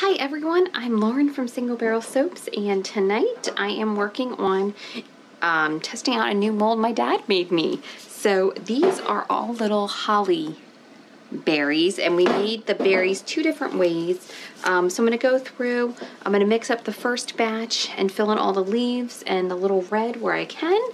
Hi everyone, I'm Lauren from Single Barrel Soaps and tonight I am working on um, testing out a new mold my dad made me. So these are all little holly berries and we made the berries two different ways. Um, so I'm going to go through, I'm going to mix up the first batch and fill in all the leaves and the little red where I can.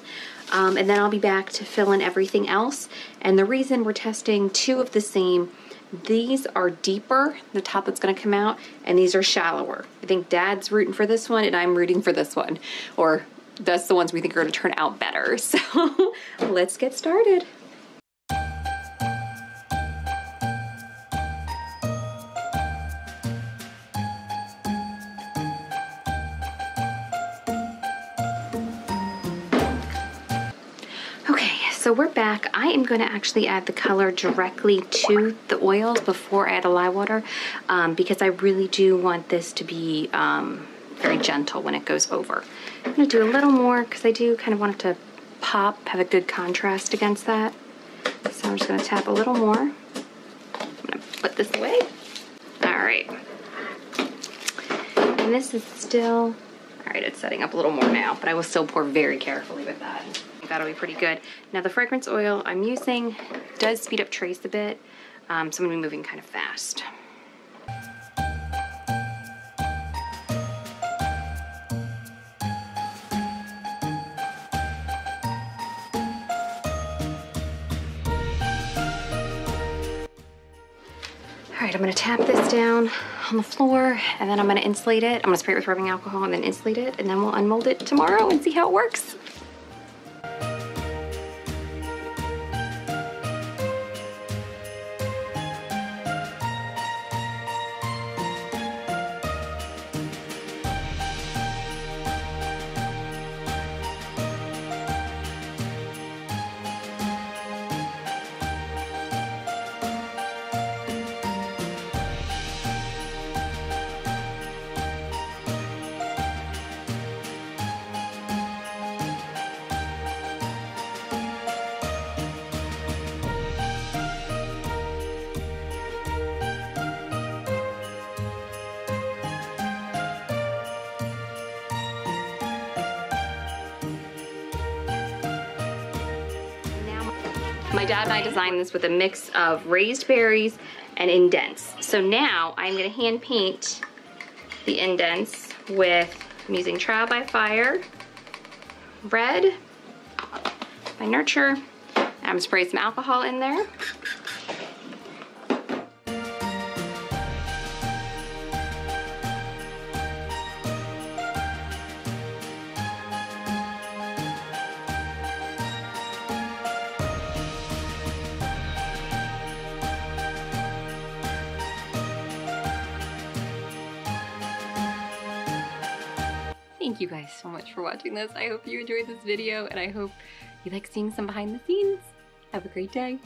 Um, and then I'll be back to fill in everything else. And the reason we're testing two of the same, these are deeper, the top that's gonna come out, and these are shallower. I think dad's rooting for this one and I'm rooting for this one. Or that's the ones we think are gonna turn out better. So let's get started. So we're back. I am going to actually add the color directly to the oils before I add the lye water um, because I really do want this to be um, very gentle when it goes over. I'm going to do a little more because I do kind of want it to pop, have a good contrast against that. So I'm just going to tap a little more. I'm going to put this away. All right. And this is still, all right, it's setting up a little more now, but I will still pour very carefully with that that'll be pretty good. Now the fragrance oil I'm using does speed up trace a bit, um, so I'm gonna be moving kind of fast. All right, I'm gonna tap this down on the floor and then I'm gonna insulate it. I'm gonna spray it with rubbing alcohol and then insulate it and then we'll unmold it tomorrow and see how it works. My dad and I designed this with a mix of raised berries and indents. So now I'm gonna hand paint the indents with, I'm using Trial by Fire, red by Nurture. I'm spraying some alcohol in there. Thank you guys so much for watching this. I hope you enjoyed this video and I hope you like seeing some behind the scenes. Have a great day.